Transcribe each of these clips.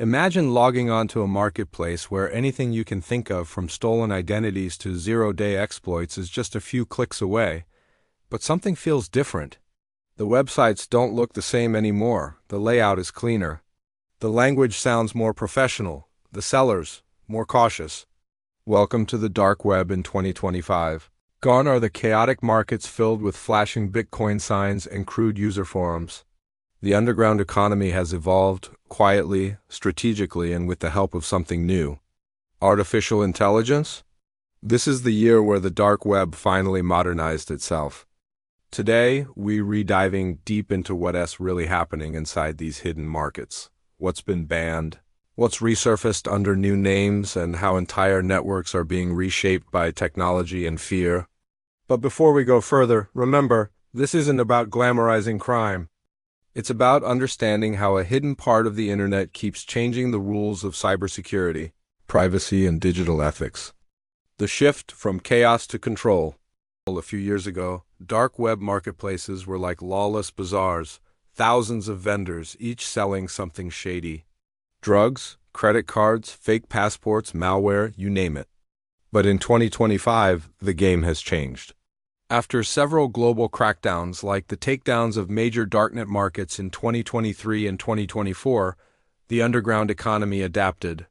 Imagine logging onto a marketplace where anything you can think of from stolen identities to zero day exploits is just a few clicks away. But something feels different. The websites don't look the same anymore, the layout is cleaner. The language sounds more professional, the sellers more cautious. Welcome to the dark web in 2025. Gone are the chaotic markets filled with flashing Bitcoin signs and crude user forums. The underground economy has evolved quietly, strategically, and with the help of something new. Artificial intelligence? This is the year where the dark web finally modernized itself. Today, we're diving deep into what's really happening inside these hidden markets. What's been banned, what's resurfaced under new names, and how entire networks are being reshaped by technology and fear. But before we go further, remember, this isn't about glamorizing crime. It's about understanding how a hidden part of the internet keeps changing the rules of cybersecurity, privacy, and digital ethics. The shift from chaos to control. A few years ago, dark web marketplaces were like lawless bazaars, thousands of vendors, each selling something shady. Drugs, credit cards, fake passports, malware, you name it. But in 2025, the game has changed. After several global crackdowns like the takedowns of major darknet markets in 2023 and 2024, the underground economy adapted.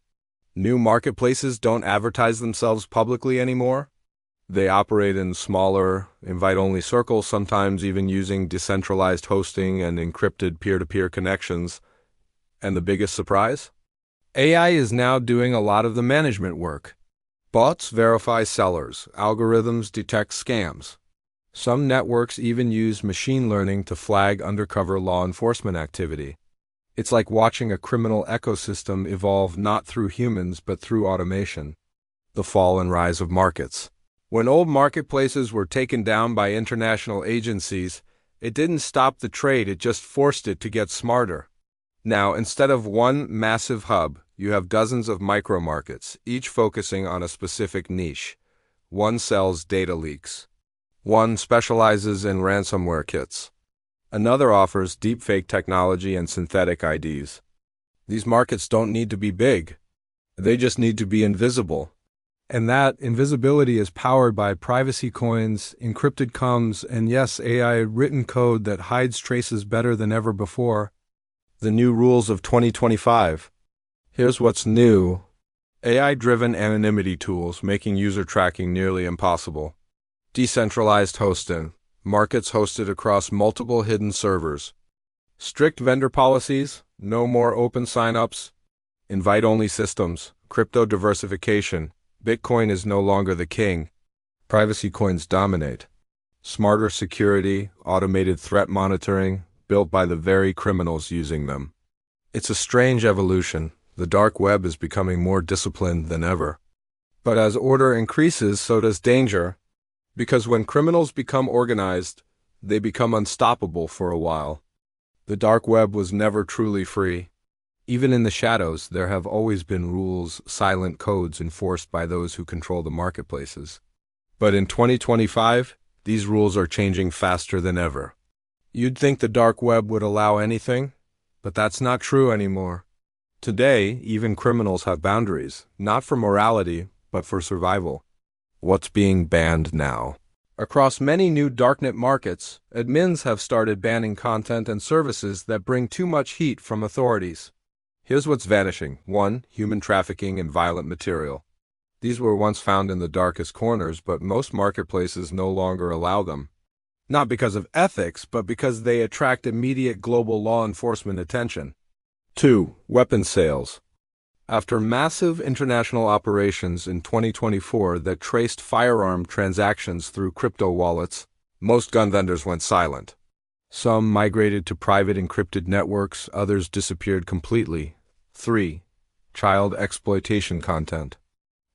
New marketplaces don't advertise themselves publicly anymore. They operate in smaller, invite only circles, sometimes even using decentralized hosting and encrypted peer to peer connections. And the biggest surprise? AI is now doing a lot of the management work. Bots verify sellers, algorithms detect scams, some networks even use machine learning to flag undercover law enforcement activity. It's like watching a criminal ecosystem evolve not through humans but through automation. The fall and rise of markets. When old marketplaces were taken down by international agencies, it didn't stop the trade, it just forced it to get smarter. Now, instead of one massive hub, you have dozens of micro markets, each focusing on a specific niche. One sells data leaks. One specializes in ransomware kits. Another offers deepfake technology and synthetic IDs. These markets don't need to be big. They just need to be invisible. And that invisibility is powered by privacy coins, encrypted comms, and yes, AI written code that hides traces better than ever before. The new rules of 2025. Here's what's new AI driven anonymity tools making user tracking nearly impossible. Decentralized hosting. Markets hosted across multiple hidden servers. Strict vendor policies. No more open signups. Invite only systems. Crypto diversification. Bitcoin is no longer the king. Privacy coins dominate. Smarter security, automated threat monitoring, built by the very criminals using them. It's a strange evolution. The dark web is becoming more disciplined than ever. But as order increases, so does danger, because when criminals become organized, they become unstoppable for a while. The dark web was never truly free. Even in the shadows, there have always been rules, silent codes enforced by those who control the marketplaces. But in 2025, these rules are changing faster than ever. You'd think the dark web would allow anything, but that's not true anymore. Today, even criminals have boundaries, not for morality, but for survival. What's being banned now? Across many new darknet markets, admins have started banning content and services that bring too much heat from authorities. Here's what's vanishing 1. Human trafficking and violent material. These were once found in the darkest corners, but most marketplaces no longer allow them. Not because of ethics, but because they attract immediate global law enforcement attention. 2. Weapon sales. After massive international operations in 2024 that traced firearm transactions through crypto wallets, most gun vendors went silent. Some migrated to private encrypted networks, others disappeared completely. 3. Child exploitation content.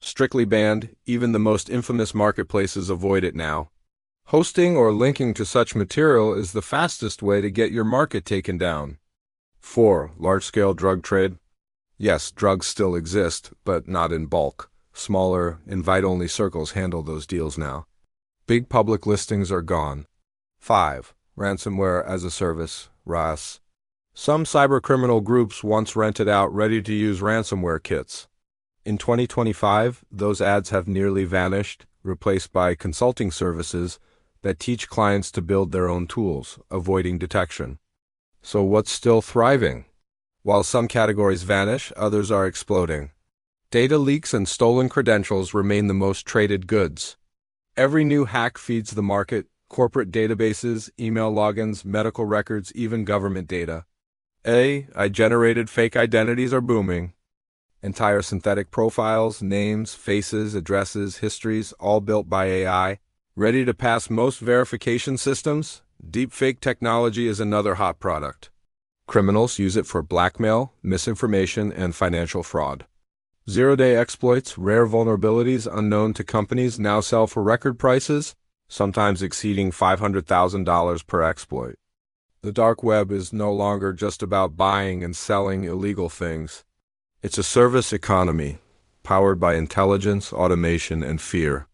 Strictly banned, even the most infamous marketplaces avoid it now. Hosting or linking to such material is the fastest way to get your market taken down. 4. Large scale drug trade. Yes, drugs still exist, but not in bulk. Smaller, invite only circles handle those deals now. Big public listings are gone. 5. Ransomware as a Service, RaaS. Some cybercriminal groups once rented out ready to use ransomware kits. In 2025, those ads have nearly vanished, replaced by consulting services that teach clients to build their own tools, avoiding detection. So, what's still thriving? While some categories vanish, others are exploding. Data leaks and stolen credentials remain the most traded goods. Every new hack feeds the market corporate databases, email logins, medical records, even government data. A. I generated fake identities are booming. Entire synthetic profiles, names, faces, addresses, histories, all built by AI. Ready to pass most verification systems? Deepfake technology is another hot product. Criminals use it for blackmail, misinformation, and financial fraud. Zero day exploits, rare vulnerabilities unknown to companies now sell for record prices, sometimes exceeding $500,000 per exploit. The dark web is no longer just about buying and selling illegal things. It's a service economy, powered by intelligence, automation, and fear.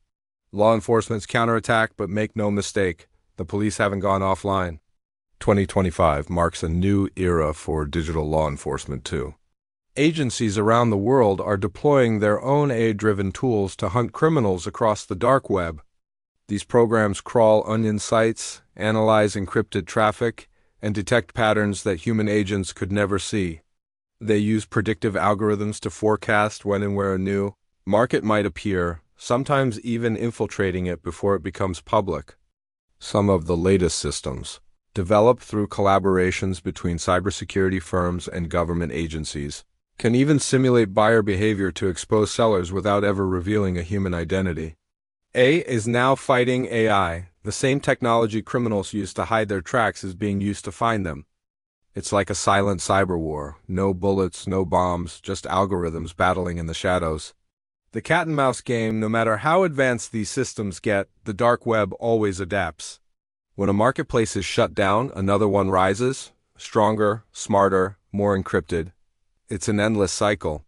Law enforcement's counterattack, but make no mistake, the police haven't gone offline. 2025 marks a new era for digital law enforcement, too. Agencies around the world are deploying their own AI driven tools to hunt criminals across the dark web. These programs crawl onion sites, analyze encrypted traffic, and detect patterns that human agents could never see. They use predictive algorithms to forecast when and where a new market might appear, sometimes even infiltrating it before it becomes public. Some of the latest systems, developed through collaborations between cybersecurity firms and government agencies, can even simulate buyer behavior to expose sellers without ever revealing a human identity. A is now fighting AI. The same technology criminals use to hide their tracks is being used to find them. It's like a silent cyber war. No bullets, no bombs, just algorithms battling in the shadows. The cat and mouse game, no matter how advanced these systems get, the dark web always adapts. When a marketplace is shut down, another one rises, stronger, smarter, more encrypted, it's an endless cycle.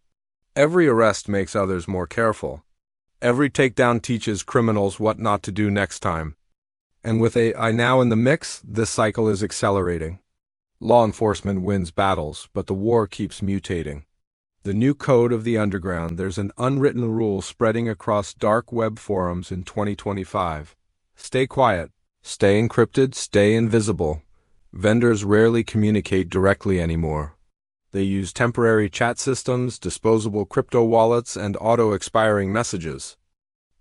Every arrest makes others more careful. Every takedown teaches criminals what not to do next time. And with AI now in the mix, this cycle is accelerating. Law enforcement wins battles, but the war keeps mutating. The new code of the underground, there's an unwritten rule spreading across dark web forums in 2025. Stay quiet, stay encrypted, stay invisible. Vendors rarely communicate directly anymore. They use temporary chat systems, disposable crypto wallets, and auto expiring messages.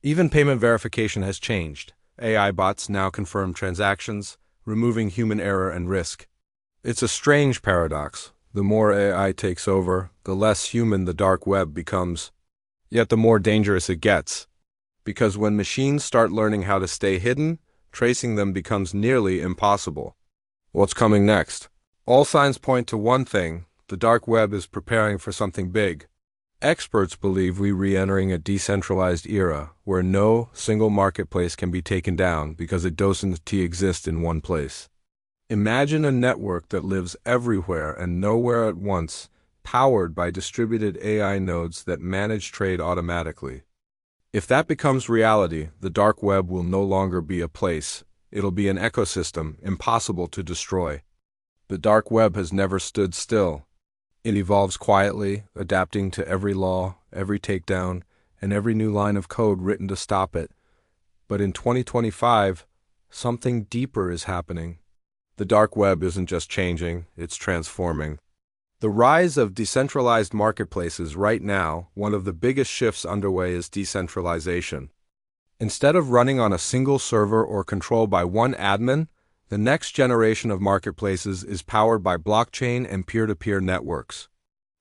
Even payment verification has changed. AI bots now confirm transactions, removing human error and risk. It's a strange paradox. The more AI takes over, the less human the dark web becomes. Yet the more dangerous it gets. Because when machines start learning how to stay hidden, tracing them becomes nearly impossible. What's coming next? All signs point to one thing the dark web is preparing for something big. Experts believe we re entering a decentralized era where no single marketplace can be taken down because it doesn't exist in one place. Imagine a network that lives everywhere and nowhere at once, powered by distributed AI nodes that manage trade automatically. If that becomes reality, the dark web will no longer be a place, it'll be an ecosystem impossible to destroy. The dark web has never stood still. It evolves quietly, adapting to every law, every takedown, and every new line of code written to stop it. But in 2025, something deeper is happening. The dark web isn't just changing, it's transforming. The rise of decentralized marketplaces right now, one of the biggest shifts underway is decentralization. Instead of running on a single server or controlled by one admin, the next generation of marketplaces is powered by blockchain and peer to peer networks.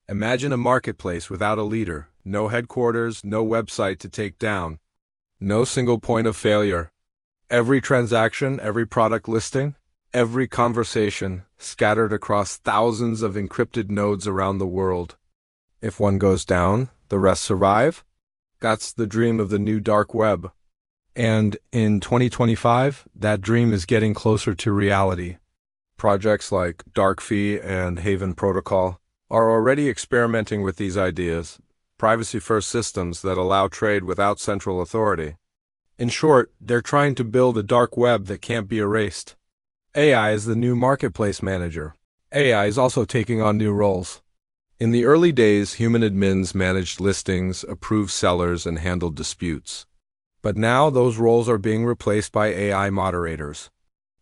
Imagine a marketplace without a leader, no headquarters, no website to take down, no single point of failure. Every transaction, every product listing, every conversation scattered across thousands of encrypted nodes around the world. If one goes down, the rest survive? That's the dream of the new dark web. And in 2025, that dream is getting closer to reality. Projects like DarkFi and Haven Protocol are already experimenting with these ideas, privacy first systems that allow trade without central authority. In short, they're trying to build a dark web that can't be erased. AI is the new marketplace manager. AI is also taking on new roles. In the early days, human admins managed listings, approved sellers, and handled disputes. But now those roles are being replaced by AI moderators.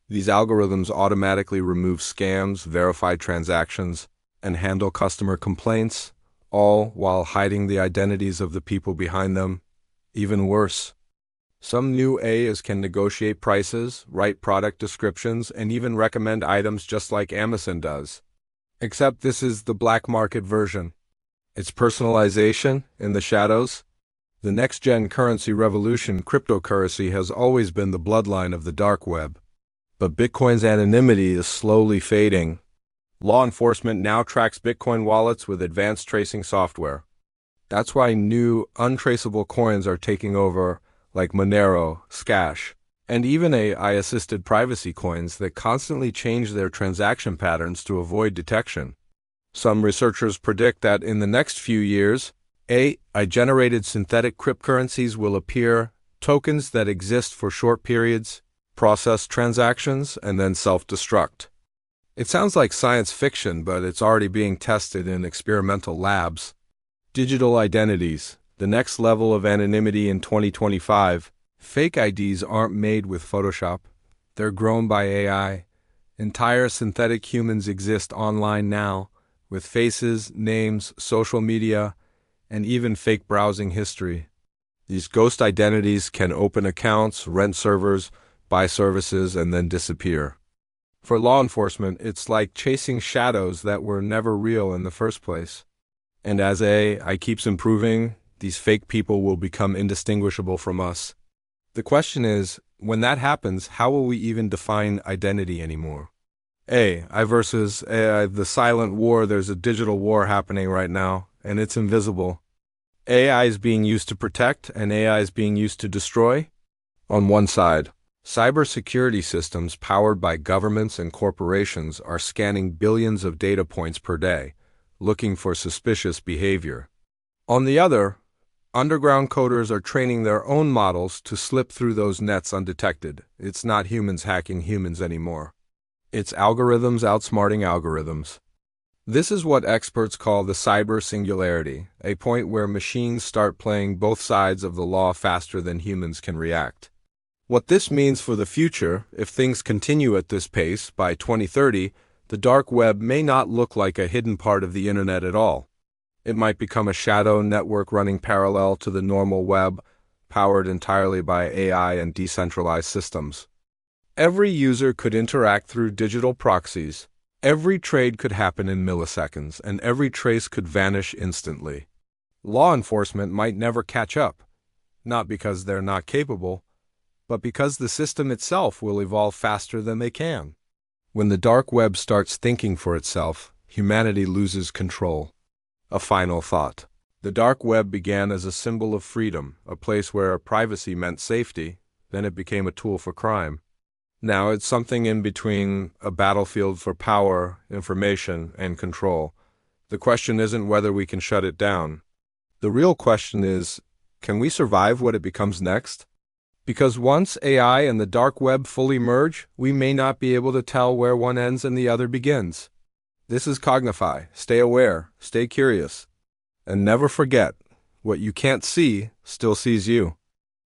These algorithms automatically remove scams, verify transactions, and handle customer complaints, all while hiding the identities of the people behind them. Even worse, some new AIs can negotiate prices, write product descriptions, and even recommend items just like Amazon does. Except this is the black market version. It's personalization in the shadows. The next gen currency revolution, cryptocurrency, has always been the bloodline of the dark web. But Bitcoin's anonymity is slowly fading. Law enforcement now tracks Bitcoin wallets with advanced tracing software. That's why new, untraceable coins are taking over, like Monero, Zcash, and even AI assisted privacy coins that constantly change their transaction patterns to avoid detection. Some researchers predict that in the next few years, AI generated synthetic cryptocurrencies will appear, tokens that exist for short periods, process transactions, and then self destruct. It sounds like science fiction, but it's already being tested in experimental labs. Digital identities, the next level of anonymity in 2025. Fake IDs aren't made with Photoshop, they're grown by AI. Entire synthetic humans exist online now, with faces, names, social media, and even fake browsing history. These ghost identities can open accounts, rent servers, buy services, and then disappear. For law enforcement, it's like chasing shadows that were never real in the first place. And as AI keeps improving, these fake people will become indistinguishable from us. The question is, when that happens, how will we even define identity anymore? AI versus AI, the silent war, there's a digital war happening right now, and it's invisible. AI is being used to protect, and AI is being used to destroy. On one side, Cybersecurity systems powered by governments and corporations are scanning billions of data points per day, looking for suspicious behavior. On the other, underground coders are training their own models to slip through those nets undetected. It's not humans hacking humans anymore. It's algorithms outsmarting algorithms. This is what experts call the cyber singularity, a point where machines start playing both sides of the law faster than humans can react. What this means for the future, if things continue at this pace, by 2030, the dark web may not look like a hidden part of the internet at all. It might become a shadow network running parallel to the normal web, powered entirely by AI and decentralized systems. Every user could interact through digital proxies. Every trade could happen in milliseconds, and every trace could vanish instantly. Law enforcement might never catch up, not because they're not capable, but because the system itself will evolve faster than they can. When the dark web starts thinking for itself, humanity loses control. A final thought. The dark web began as a symbol of freedom, a place where privacy meant safety, then it became a tool for crime. Now it's something in between a battlefield for power, information, and control. The question isn't whether we can shut it down. The real question is can we survive what it becomes next? Because once AI and the dark web fully merge, we may not be able to tell where one ends and the other begins. This is Cognify. Stay aware, stay curious, and never forget what you can't see still sees you.